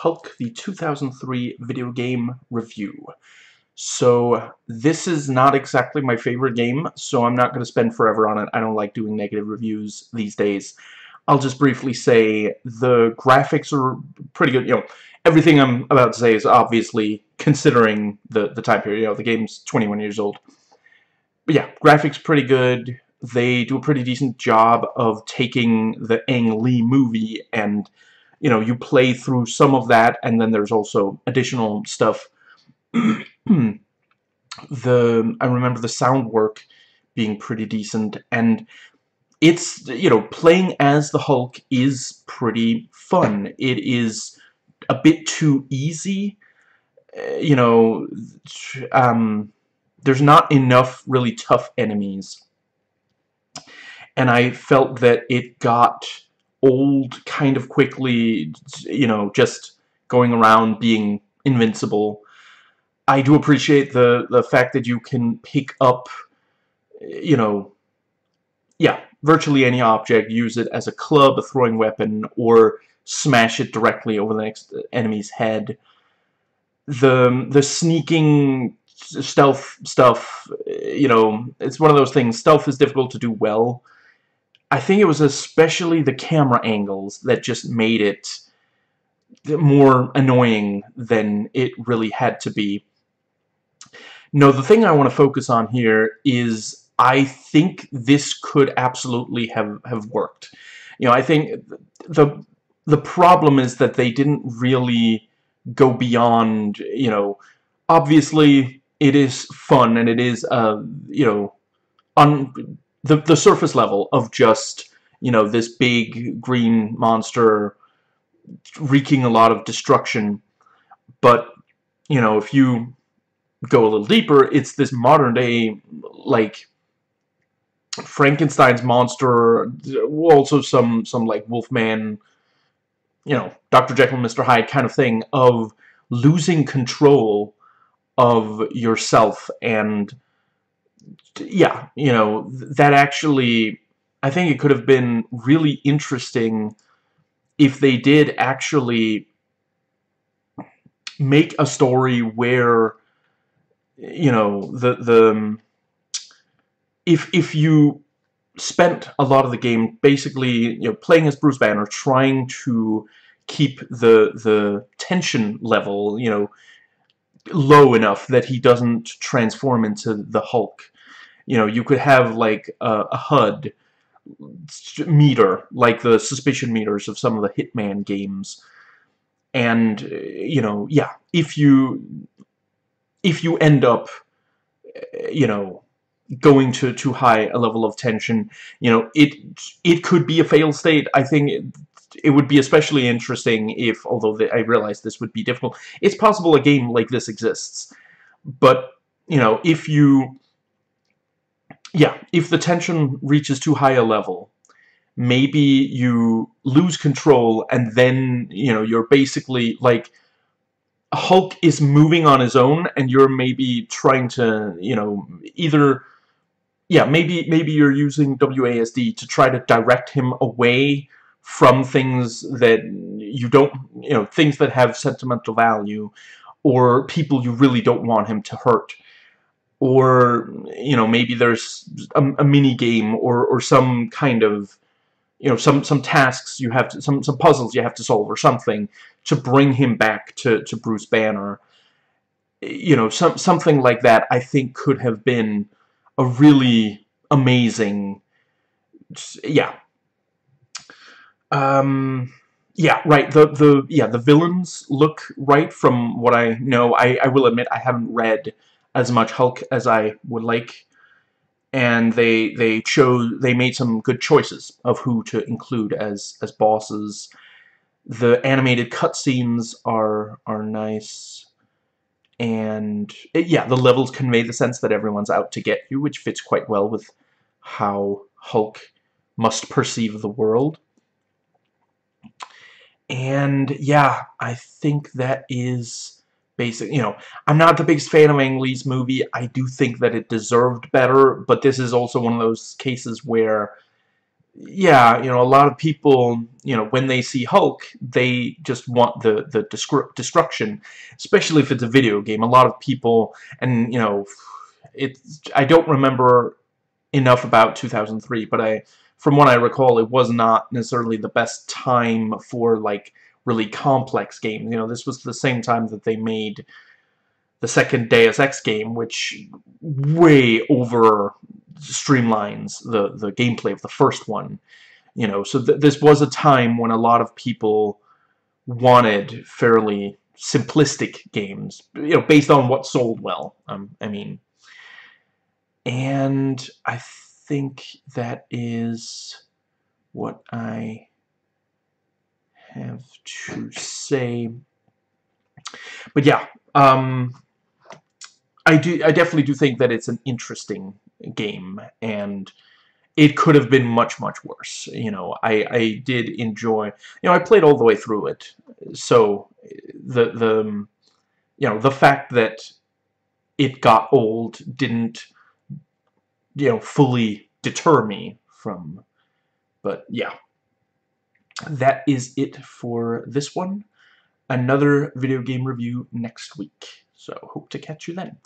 Hulk, the 2003 video game review. So, this is not exactly my favorite game, so I'm not going to spend forever on it. I don't like doing negative reviews these days. I'll just briefly say the graphics are pretty good. You know, everything I'm about to say is obviously considering the, the time period. You know, the game's 21 years old. But yeah, graphics pretty good. They do a pretty decent job of taking the Ang Lee movie and you know, you play through some of that, and then there's also additional stuff. the I remember the sound work being pretty decent, and it's, you know, playing as the Hulk is pretty fun. It is a bit too easy, uh, you know, um, there's not enough really tough enemies. And I felt that it got old kind of quickly, you know, just going around being invincible. I do appreciate the, the fact that you can pick up, you know, yeah, virtually any object, use it as a club, a throwing weapon, or smash it directly over the next enemy's head. The, the sneaking stealth stuff, you know, it's one of those things, stealth is difficult to do well, I think it was especially the camera angles that just made it more annoying than it really had to be. No, the thing I want to focus on here is I think this could absolutely have, have worked. You know, I think the the problem is that they didn't really go beyond, you know, obviously it is fun and it is, uh, you know, un the, the surface level of just, you know, this big green monster wreaking a lot of destruction. But, you know, if you go a little deeper, it's this modern day, like, Frankenstein's monster, also some, some like, Wolfman, you know, Dr. Jekyll and Mr. Hyde kind of thing of losing control of yourself and yeah, you know, that actually, I think it could have been really interesting if they did actually make a story where, you know, the, the, um, if, if you spent a lot of the game basically, you know, playing as Bruce Banner, trying to keep the, the tension level, you know, low enough that he doesn't transform into the Hulk you know, you could have like a, a HUD meter, like the suspicion meters of some of the Hitman games. And, you know, yeah, if you, if you end up, you know, going to too high a level of tension, you know, it, it could be a failed state. I think it, would be especially interesting if, although the, I realize this would be difficult, it's possible a game like this exists. But, you know, if you yeah, if the tension reaches too high a level, maybe you lose control and then, you know, you're basically like Hulk is moving on his own and you're maybe trying to, you know, either yeah, maybe maybe you're using WASD to try to direct him away from things that you don't, you know, things that have sentimental value or people you really don't want him to hurt. Or you know maybe there's a, a, mini game or or some kind of you know some some tasks you have to some some puzzles you have to solve or something to bring him back to to Bruce Banner. You know some something like that I think could have been a really amazing yeah um yeah right. The the yeah the villains look right from what I know. I I will admit I haven't read as much Hulk as I would like. And they they chose they made some good choices of who to include as as bosses. The animated cutscenes are are nice. And yeah the levels convey the sense that everyone's out to get you which fits quite well with how Hulk must perceive the world and yeah I think that is basic, you know, I'm not the biggest fan of Ang Lee's movie. I do think that it deserved better, but this is also one of those cases where yeah, you know, a lot of people, you know, when they see Hulk, they just want the the destruction, especially if it's a video game. A lot of people, and you know, it's I don't remember enough about 2003, but I, from what I recall, it was not necessarily the best time for like really complex games. You know, this was the same time that they made the second Deus Ex game, which way over streamlines the the gameplay of the first one. You know, so th this was a time when a lot of people wanted fairly simplistic games, you know, based on what sold well. Um, I mean, and I think that is what I have to say. But yeah, um, I do. I definitely do think that it's an interesting game, and it could have been much, much worse. You know, I, I did enjoy, you know, I played all the way through it, so the, the, you know, the fact that it got old didn't, you know, fully deter me from, but yeah. That is it for this one. Another video game review next week. So hope to catch you then.